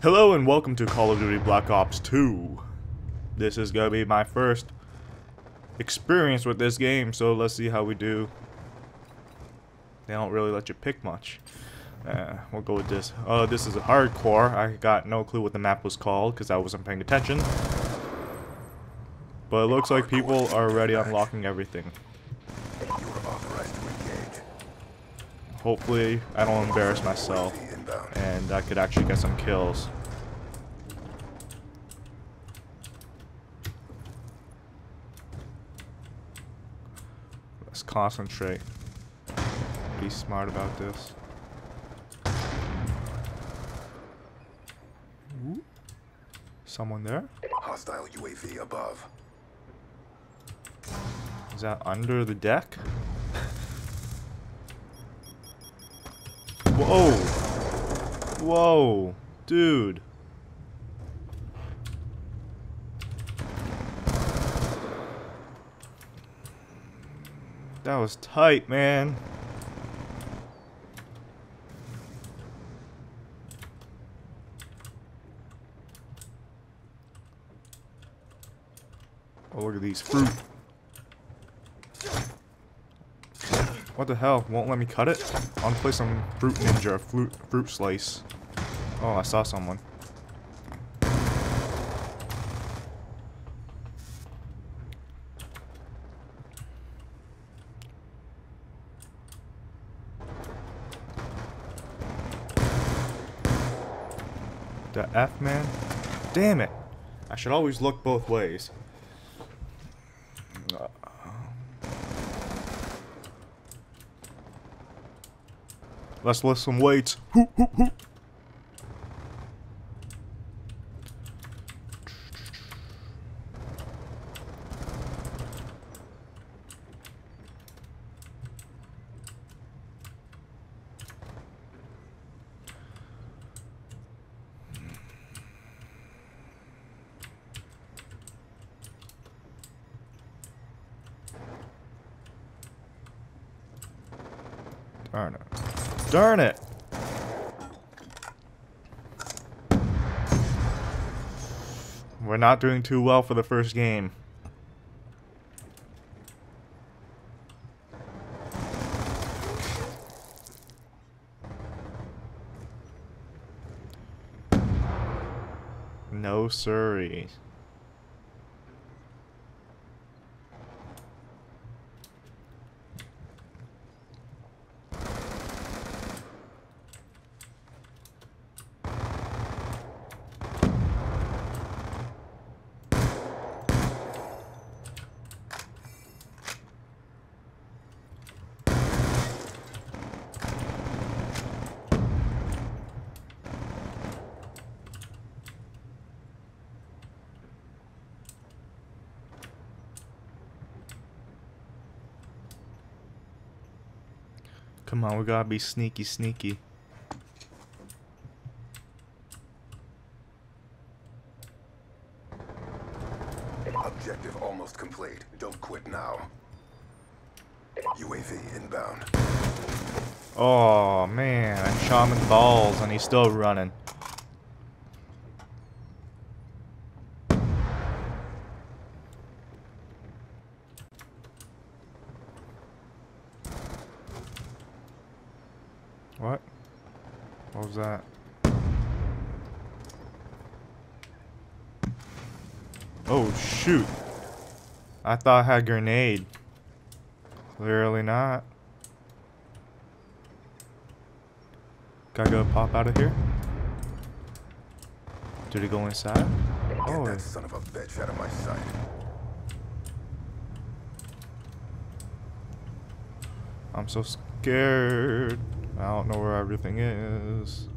Hello and welcome to Call of Duty Black Ops 2. This is gonna be my first experience with this game, so let's see how we do. They don't really let you pick much. Uh, we'll go with this. Oh, this is a hardcore. I got no clue what the map was called because I wasn't paying attention. But it looks like people are already unlocking everything. Hopefully, I don't embarrass myself inbound. And I could actually get some kills. Let's concentrate. Be smart about this. Ooh. Someone there? Hostile UAV above. Is that under the deck? Whoa! Whoa! Dude! That was tight, man. Oh, look at these fruit. What the hell? Won't let me cut it? I'll play some Fruit Ninja fruit, fruit Slice. Oh, I saw someone. The F man? Damn it! I should always look both ways. Let's lift some weights. Hoop, hoop, hoop. Darn it. Darn it! We're not doing too well for the first game. No sorry. Come on, we gotta be sneaky, sneaky. Objective almost complete. Don't quit now. UAV inbound. Oh man, I shot him balls and he's still running. What? What was that? Oh shoot. I thought I had grenade. Clearly not. Gotta go pop out of here. Did he go inside? Get Oh, that son of a bitch out of my sight. I'm so scared. I don't know where everything is.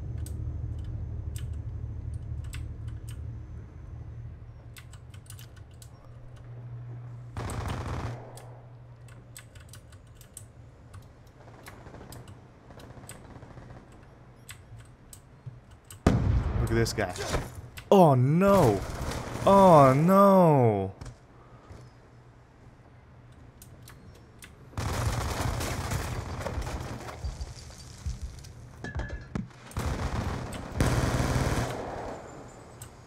Look at this guy. Oh no! Oh no!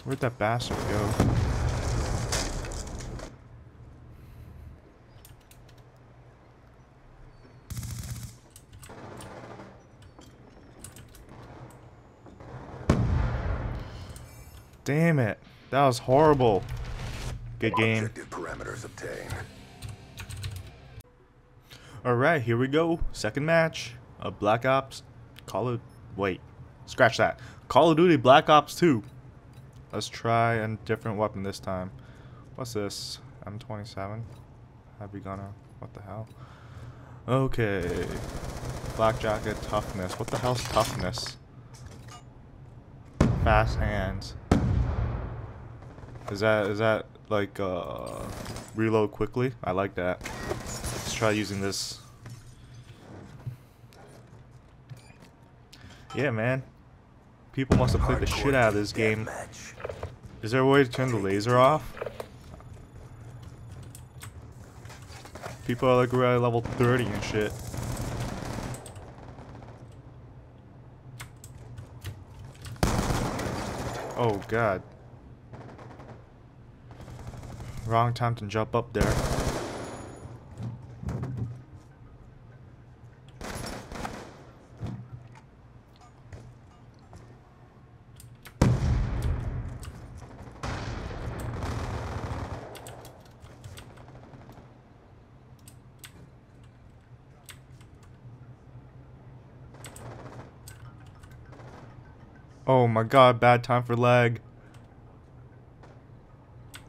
Where'd that bastard go? Damn it. That was horrible. Good game. Parameters obtained. Alright, here we go. Second match of Black Ops. Call of... Wait. Scratch that. Call of Duty Black Ops 2. Let's try a different weapon this time. What's this? M27? Have we gonna... What the hell? Okay. Flak Jacket, Toughness. What the hell's Toughness? Fast Hands. Is that... Is that, like, uh... Reload quickly? I like that. Let's try using this. Yeah, man. People must have played the shit out of this game. Is there a way to turn the laser off? People are like at level 30 and shit. Oh god. Wrong time to jump up there. My god, bad time for lag.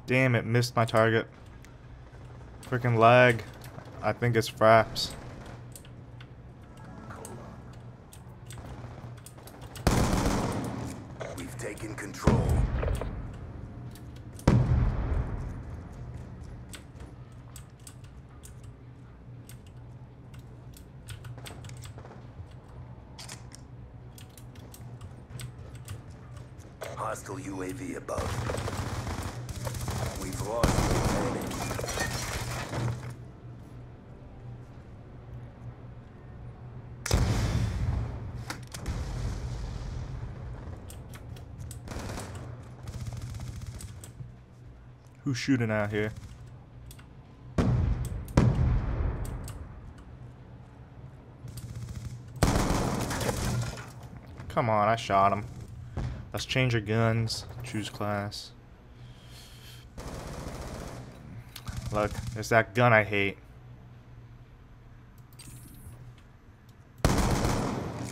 Damn it, missed my target. Freaking lag. I think it's fraps. Hostile UAV above. We've lost the. Who's shooting out here? Come on, I shot him. Let's change our guns. Choose class. Look, it's that gun I hate.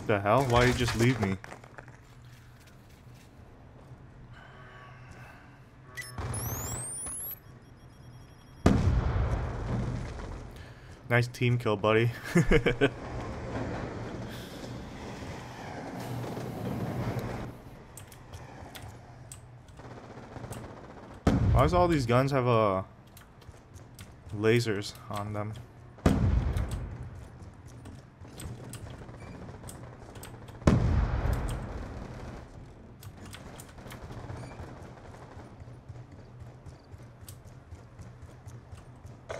The hell? Why you just leave me? Nice team kill, buddy. Why does all these guns have uh, lasers on them?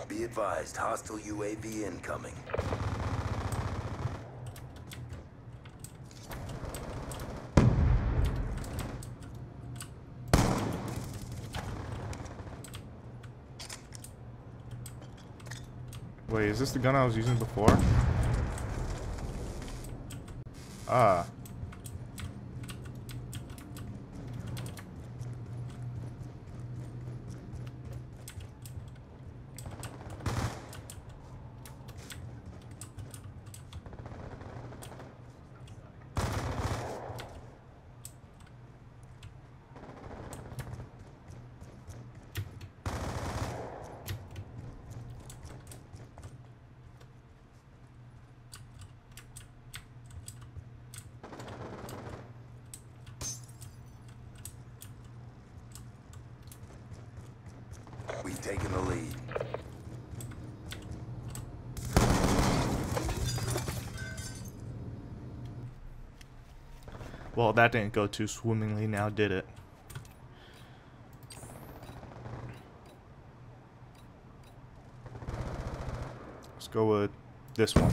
Be advised, hostile UAV incoming. Wait, is this the gun I was using before? Ah. We've the lead. Well, that didn't go too swimmingly now, did it? Let's go with this one.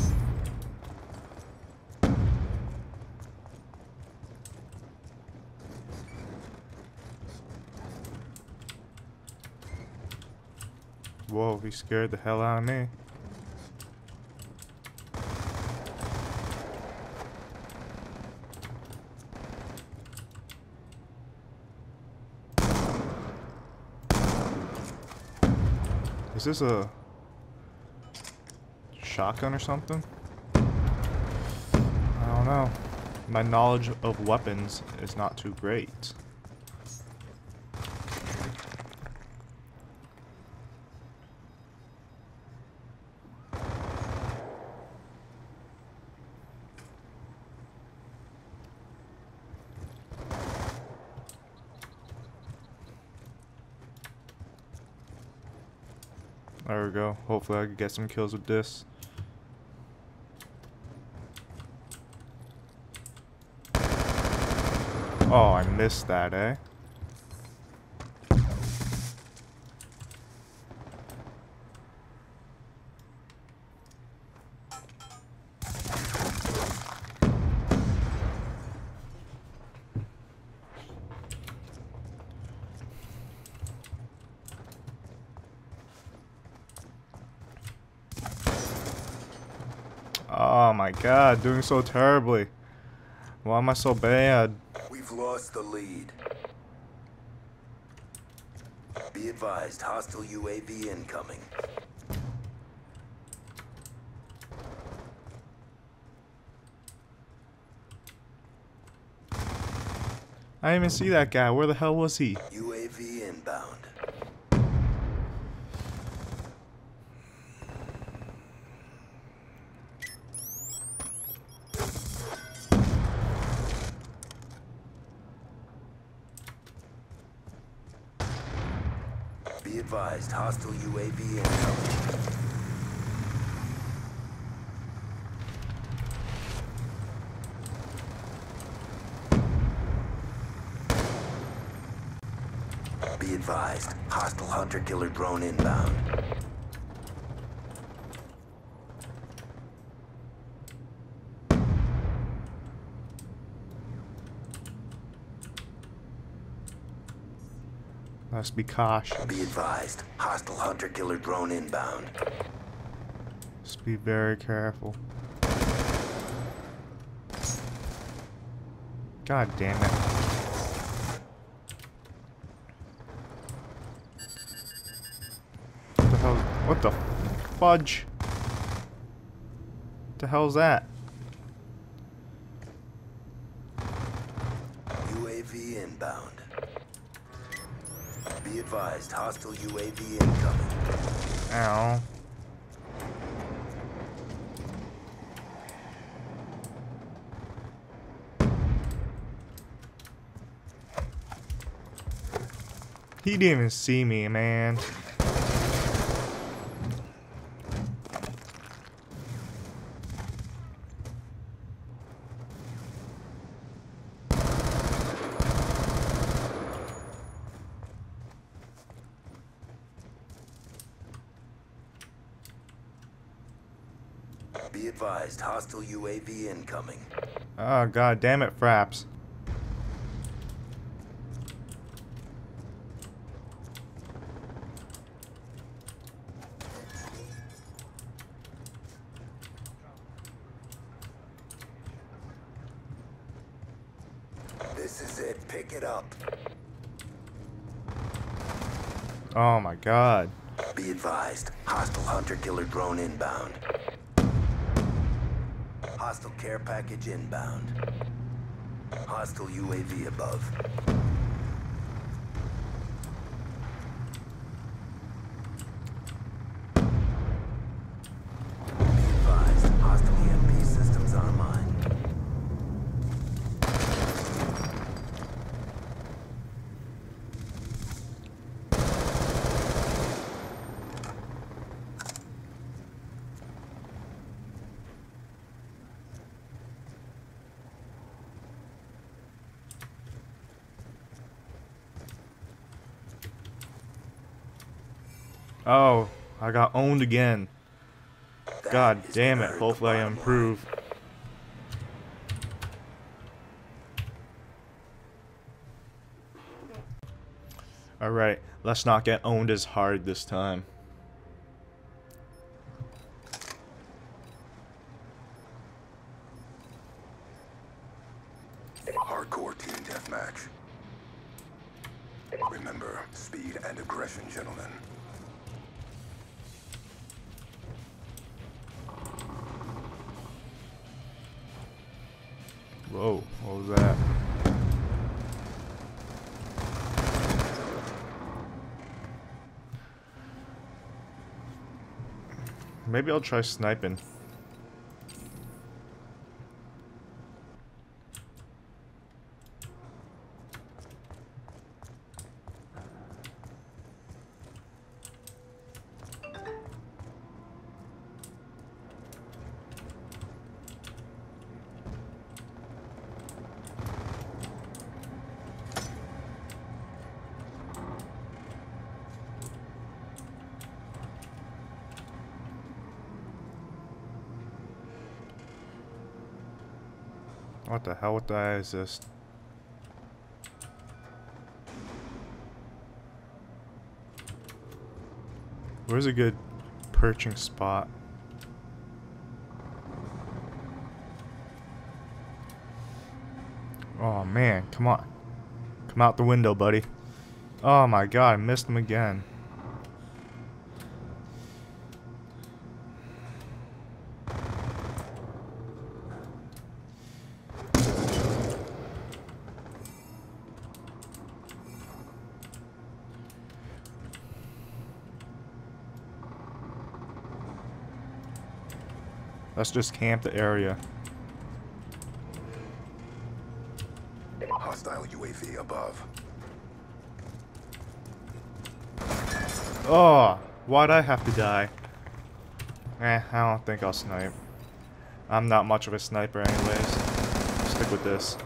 Whoa, he scared the hell out of me. Is this a shotgun or something? I don't know. My knowledge of weapons is not too great. There we go. Hopefully I can get some kills with this. Oh, I missed that, eh? My god, doing so terribly. Why am I so bad? We've lost the lead. Be advised, hostile UAV incoming. I didn't even see that guy. Where the hell was he? UAV inbound. Be advised, hostile UAV incoming. Be advised, hostile hunter-killer drone inbound. Let's be cautious. Be advised, hostile hunter-killer drone inbound. Just be very careful. God damn it. What the hell? What the fudge? What the hell's that? Advised, hostile UAV incoming. Ow. He didn't even see me, man. Advised, hostile UAV incoming. Oh god damn it, Fraps. This is it, pick it up. Oh my god. Be advised, hostile hunter-killer drone inbound. Hostile care package inbound. Hostile UAV above. Be advised, hostile EMP systems online. Oh, I got owned again. That God damn it. Hopefully I improve. Alright, let's not get owned as hard this time. Maybe I'll try sniping. What the hell with the eye is this? Where's a good perching spot? Oh man, come on. Come out the window, buddy. Oh my god, I missed him again. Let's just camp the area. Hostile UAV above. Oh, why'd I have to die? Eh, I don't think I'll snipe. I'm not much of a sniper anyways. Stick with this.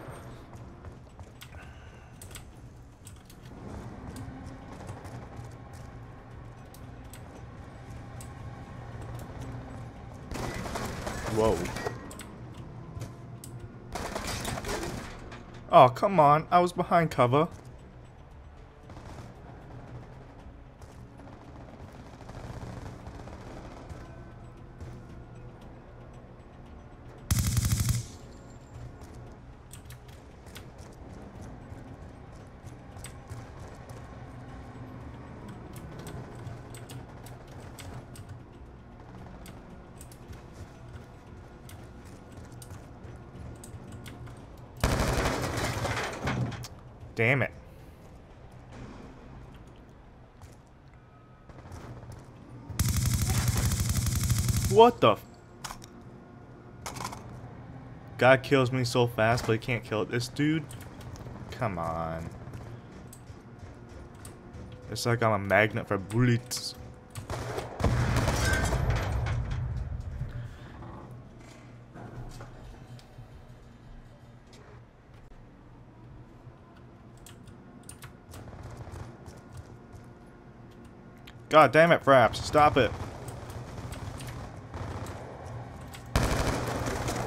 Whoa. Oh, come on. I was behind cover. What the? God kills me so fast, but he can't kill this dude. Come on. It's like I'm a magnet for bullets. God damn it, Fraps. Stop it.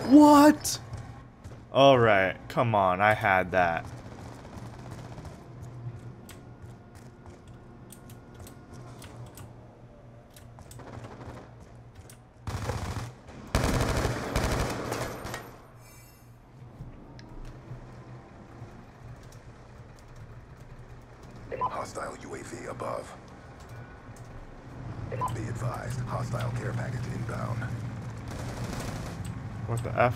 What? Alright, come on, I had that. Hostile UAV above. Be advised, hostile care package inbound. What the F?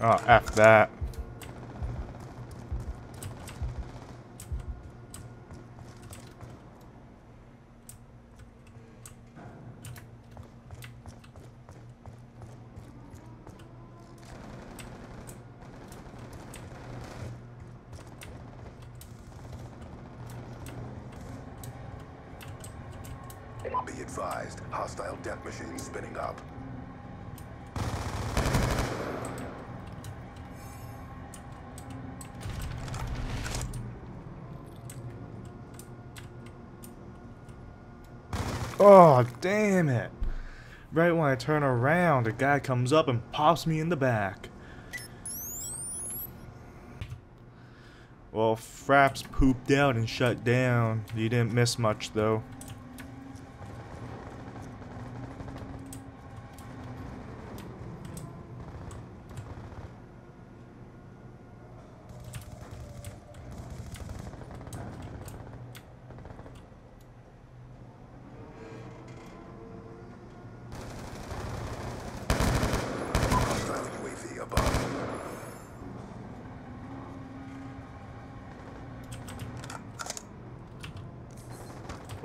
Oh, F that. Advised, hostile death machine spinning up. Oh, damn it. Right when I turn around, a guy comes up and pops me in the back. Well, Fraps pooped out and shut down. You didn't miss much though. Hostile UAV above.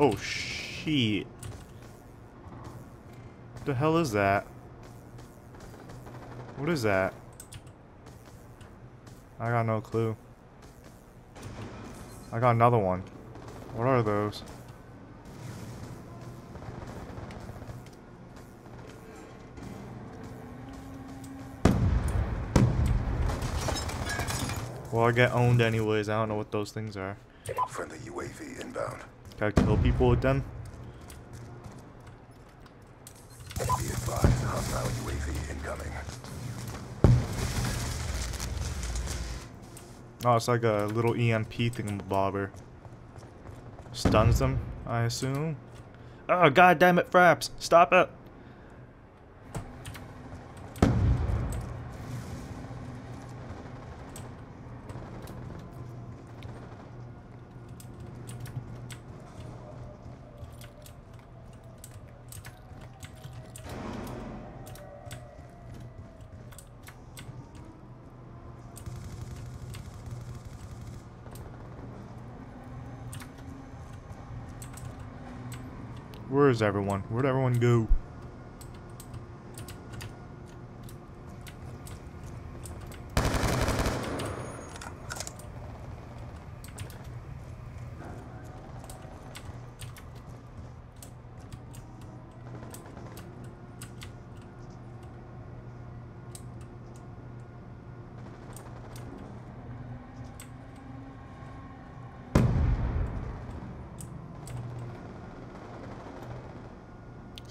Oh shit. The hell is that? What is that? I got no clue. I got another one. What are those? Well, I get owned anyways. I don't know what those things are. Friendly UAV inbound. Gotta kill people with them. Be advised, hostile UAV incoming. Oh, it's like a little EMP thingamabobber. Stuns them, I assume. Oh, god damn it, Fraps! Stop it! Where is everyone? Where'd everyone go?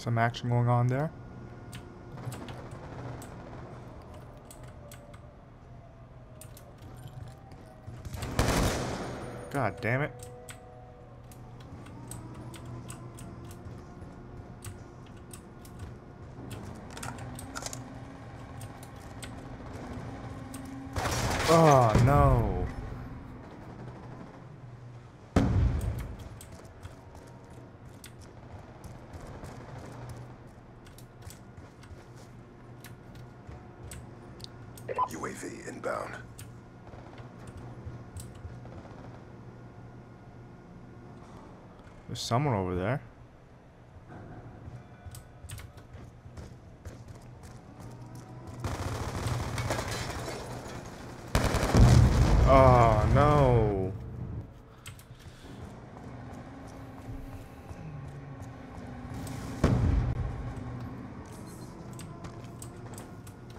Some action going on there. God damn it. Oh no. UAV inbound. There's someone over there. Oh no.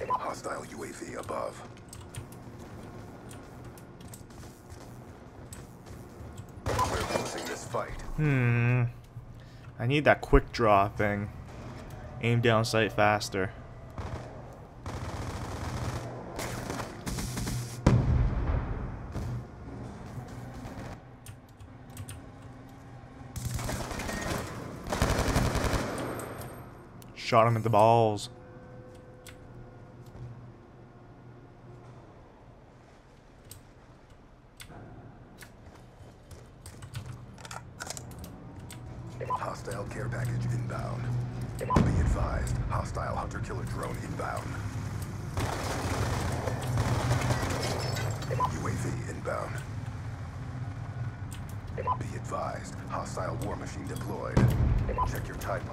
Hostile UAV above. We're losing this fight. Hmm. I need that quick draw thing. Aim down sight faster. Shot him in the balls. Hostile care package inbound. Be advised, hostile hunter-killer drone inbound. UAV inbound. Be advised, hostile war machine deployed. Check your timeline.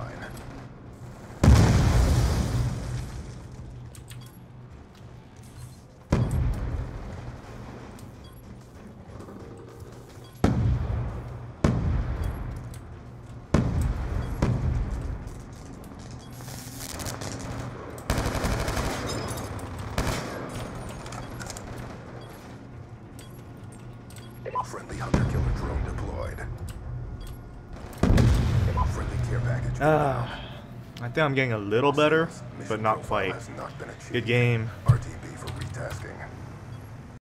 I'm getting a little better, but not quite. profile has not been achieved. Good game. RTB for retasking.